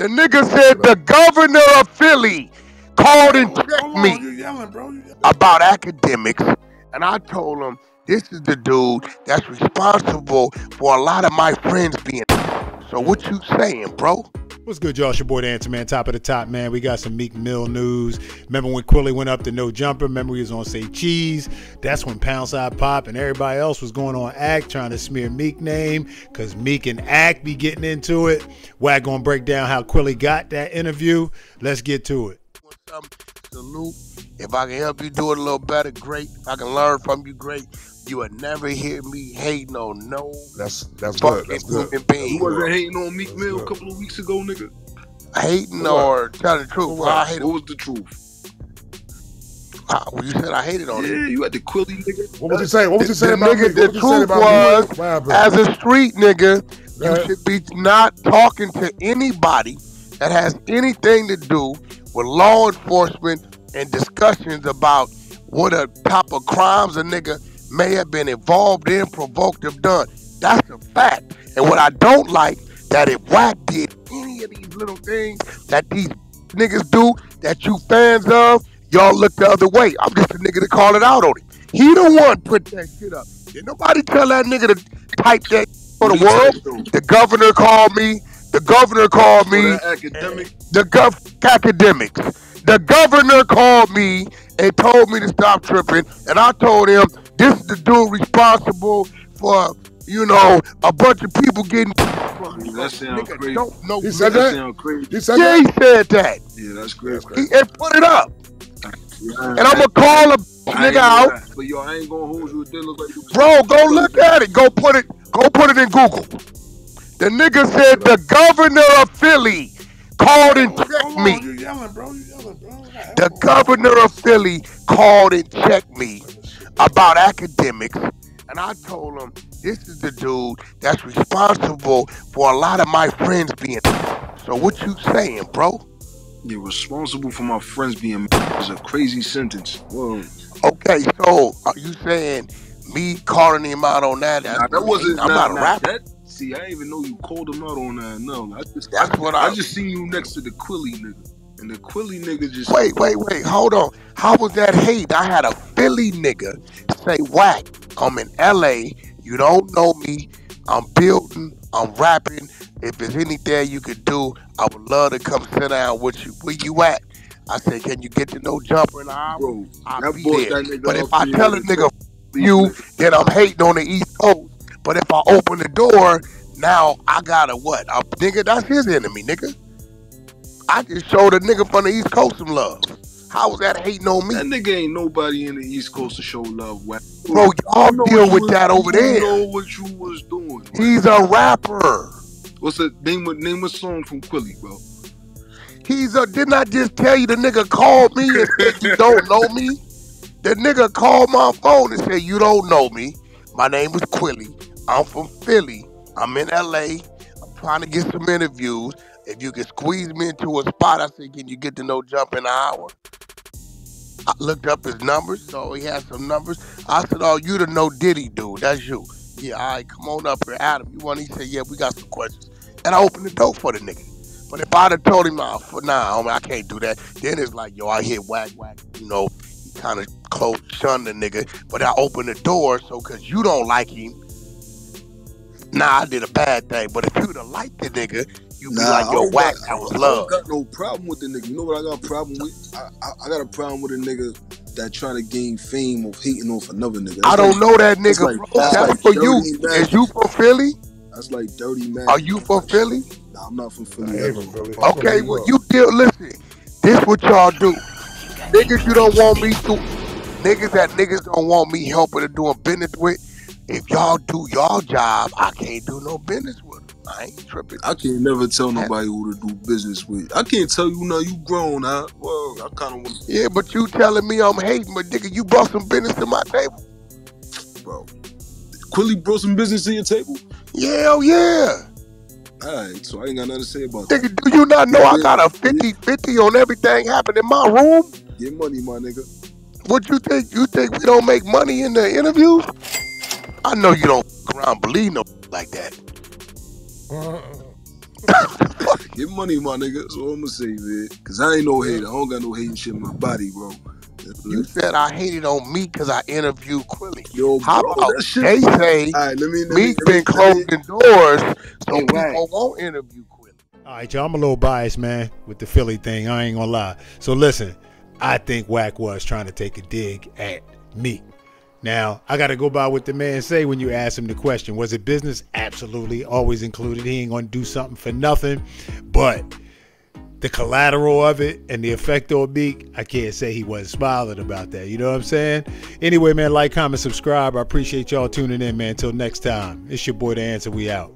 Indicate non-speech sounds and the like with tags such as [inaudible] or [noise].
The nigga said the governor of Philly called and checked me you yelling, bro. You yelling. about Akademiks, and I told him this is the dude that's responsible for a lot of my friends being. So what you saying, bro? What's good, y'all? It's your boy, the Answer Man, top of the top, man. We got some Meek Mill news. Remember when Quilly went up to No Jumper? Remember he was on Say Cheese? That's when Pound Side Pop and everybody else was going on Ak trying to smear Meek name because Meek and Ak be getting into it. Wack gonna break down how Quilly got that interview. Let's get to it. Salute. If I can help you do it a little better, great. If I can learn from you, great. You would never hear me hating on no That's that's good. That's good. human You wasn't hating on Meek Mill a couple of weeks ago, nigga. Hating what? or telling the truth. For Well, I what? hate What was the truth? Ah, well, you said I hated on Yeah, it. you had the Quilly nigga. What was he saying? What was he saying about nigga- me? the What was he saying truth was, me? As a street nigga, you should be not talking to anybody that has anything to do with law enforcement and discussions about what a type of crimes a nigga may have been involved in, provoked, or done. That's a fact. And what I don't like that if Wack did any of these little things that these niggas do that you fans of, y'all look the other way. I'm just a nigga to call it out on it. He the one put that shit up. Did nobody tell that nigga to type that for the world? The governor called me. The governor called me. academic. The gov Akademiks. The governor called me and told me to stop tripping, and I told him this is the dude responsible for you know a bunch of people getting. That sound Nigga crazy. Don't know. He said That that? sound crazy. He said Yeah, he that? said that. Yeah, that's crazy. He and put it up, Yeah, and I'm gonna call a I ain't nigga out. But yo, I ain't gonna hold you. It look like you. Bro, go look at it. Go put it. Go put it in Google. The nigga said the governor of Philly called and checked me. you yelling, bro. You yelling, bro. The governor of Philly called and checked me about Akademiks, and I told him this is the dude that's responsible for a lot of my friends being. [laughs] So what you saying, bro? You're responsible for my friends being [laughs] is a crazy sentence. Whoa. Okay, so are you saying me calling him out on that? Nah, that wasn't. I'm nah, not a nah, rapper. That, see, I didn't even know you called him out on that. No, I just, That's I, what I, I- just seen you next to the Quilly nigga, and the Quilly nigga just. Wait, wait, wait. Hold on. How was that hate? I had a Philly nigga say, Wack, I'm in LA. You don't know me. I'm building. I'm rapping. If there's anything you could do, I would love to come sit down with you. Where you at? I said, can you get to no jumper in an hour? Bro, I'll that be there. But if I tell a nigga you, then I'm hating on the East Coast. But if I open the door, now I gotta what? A nigga, that's his enemy, nigga. I just showed a nigga from the East Coast some love. How was that hating on me? That nigga ain't nobody in the East Coast to show love. Wack. Bro, y'all You deal with you that was- over you there. know what you was doing. Wack. He's a rapper. What's the name? Of, name a song from Quilly, bro. He's a. Didn't I just tell you the nigga called me and said you don't know me? The nigga called my phone and said you don't know me. My name is Quilly. I'm from Philly. I'm in LA. I'm trying to get some interviews. If you can squeeze me into a spot, I said, can you get to no jump in an hour? I looked up his numbers, so he had some numbers. I said, oh, you the no Diddy dude. That's you. Yeah, all right, come on up here, Adam. You want? He said, yeah, we got some questions. And I opened the door for the nigga. But if I'd have told him, nah, for, nah, homie, I can't do that, then it's like, yo, I hit Wack, Wack, you know, kind of close, shun the nigga. But I opened the door, so because you don't like him, nah, I did a bad thing. But if you'd have liked the nigga, you'd be like, yo, don't whack, got- that was I love. don't got no problem with the nigga. You know what I got a problem with? I, I, I got a problem with a nigga that try to gain fame of hating off another nigga. I don't like, know that that's nigga, like- bro. that's That's like for you. dirty magic. Is you from Philly? That's like dirty man. Are you from Philly? Nah, I'm not from Philly. ever. from Philly. Okay, New well, you deal. Listen, this what y'all do. Niggas you don't want me to. Niggas that niggas don't want me helping or doing business with. If y'all do y'all job, I can't do no business with them. I ain't tripping. I can't never tell nobody who to do business with. I can't tell you now you grown, huh? Well, I kind of want, Yeah, but you telling me I'm hating, but nigga, you brought some business to my table. bro. Quilly brought some business to your table. Yeah, oh yeah. All right, so I ain't got nothing to say about that. Nigga, do you not know I got a 50-50 on everything happening in my room? Get money, my nigga. What you think? You think we don't make money in the interviews? I know you don't f- around believe no [laughs] like that. [laughs] Get money, my nigga. That's all I'm gonna say, man. Cause I ain't no hater. I don't got no hating shit in my body, bro. You said I hated on Meek because I interviewed Quilly. Yo, How bro, about that shit. they say All right, let me. Let me Meek let me- been let me- closing doors, so Hey, people Wack. won't interview Quilly. All right, y'all. I'm a little biased, man, with the Philly thing. I ain't gonna lie. So listen, I think Wack was trying to take a dig at me. Now I got to go by what the man say when you ask him the question. Was it business? Absolutely, always included. He ain't gonna do something for nothing. But the collateral of it and the effect on Meek, I can't say he wasn't smiling about that. You know what I'm saying? Anyway, man, like, comment, subscribe. I appreciate y'all tuning in, man. Until next time, it's your boy, The Answer. We out.